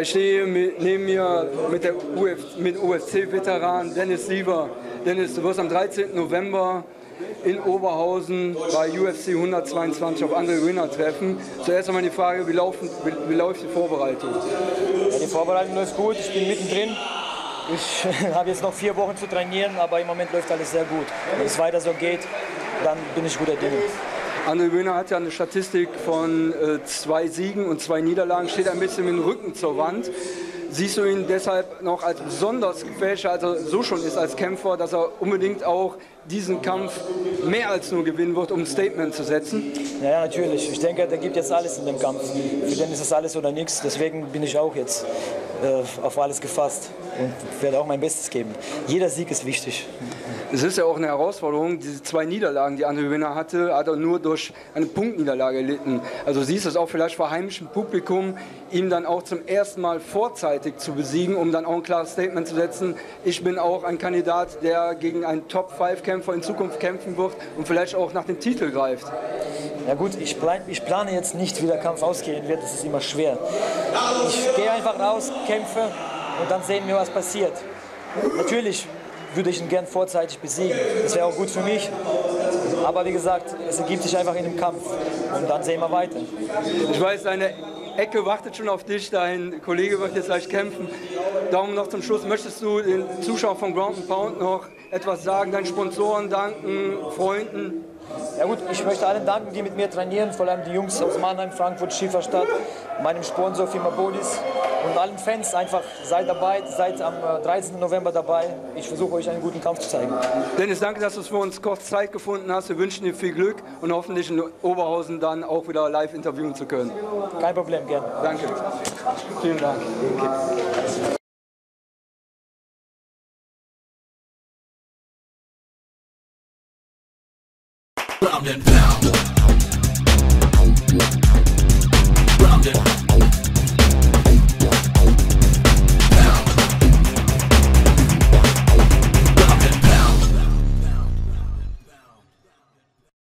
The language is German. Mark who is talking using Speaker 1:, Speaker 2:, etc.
Speaker 1: Ich stehe neben mir mit der Uf, mit UFC-Veteran Dennis Siever. Dennis, du wirst am 13. November in Oberhausen bei UFC 122 auf andere Winner treffen. Zuerst einmal die Frage, wie, laufen, wie, wie läuft die Vorbereitung?
Speaker 2: Ja, die Vorbereitung läuft gut, ich bin mittendrin. Ich habe jetzt noch vier Wochen zu trainieren, aber im Moment läuft alles sehr gut. Wenn es weiter so geht, dann bin ich guter Dinge.
Speaker 1: André Wöhner hat ja eine Statistik von äh, zwei Siegen und zwei Niederlagen, steht ein bisschen mit dem Rücken zur Wand. Siehst du ihn deshalb noch als besonders gefälscht, als er so schon ist als Kämpfer, dass er unbedingt auch diesen Kampf mehr als nur gewinnen wird, um ein Statement zu setzen?
Speaker 2: Ja, natürlich. Ich denke, der gibt jetzt alles in dem Kampf. Für den ist es alles oder nichts. Deswegen bin ich auch jetzt auf alles gefasst und werde auch mein Bestes geben. Jeder Sieg ist wichtig.
Speaker 1: Es ist ja auch eine Herausforderung. Diese zwei Niederlagen, die André Winner hatte, hat er nur durch eine Punktniederlage erlitten. Also siehst du es auch vielleicht vor heimischem Publikum, ihm dann auch zum ersten Mal vorzeitig zu besiegen, um dann auch ein klares Statement zu setzen. Ich bin auch ein Kandidat, der gegen einen Top-5-Kämpfer in Zukunft kämpfen wird und vielleicht auch nach dem Titel greift.
Speaker 2: Ja gut, ich, plan, ich plane jetzt nicht, wie der Kampf ausgehen wird. Das ist immer schwer. Ich gehe einfach raus, kämpfe und dann sehen wir, was passiert. Natürlich würde ich ihn gern vorzeitig besiegen. Das wäre auch gut für mich. Aber wie gesagt, es ergibt sich einfach in dem Kampf. Und dann sehen wir weiter.
Speaker 1: Ich weiß, deine Ecke wartet schon auf dich. Dein Kollege wird jetzt gleich kämpfen. Darum noch zum Schluss. Möchtest du den Zuschauern von Ground Pound noch etwas sagen, deinen Sponsoren danken, Freunden?
Speaker 2: Ja gut, ich möchte allen danken, die mit mir trainieren, vor allem die Jungs aus Mannheim, Frankfurt, Schieferstadt, meinem Sponsor Firma Bodis und allen Fans einfach seid dabei, seid am 13. Äh, November dabei. Ich versuche euch einen guten Kampf zu zeigen.
Speaker 1: Dennis, danke, dass du für uns kurz Zeit gefunden hast. Wir wünschen dir viel Glück und hoffentlich in Oberhausen dann auch wieder live interviewen zu können.
Speaker 2: Kein Problem, gerne.
Speaker 1: Danke. Vielen Dank. round and pound.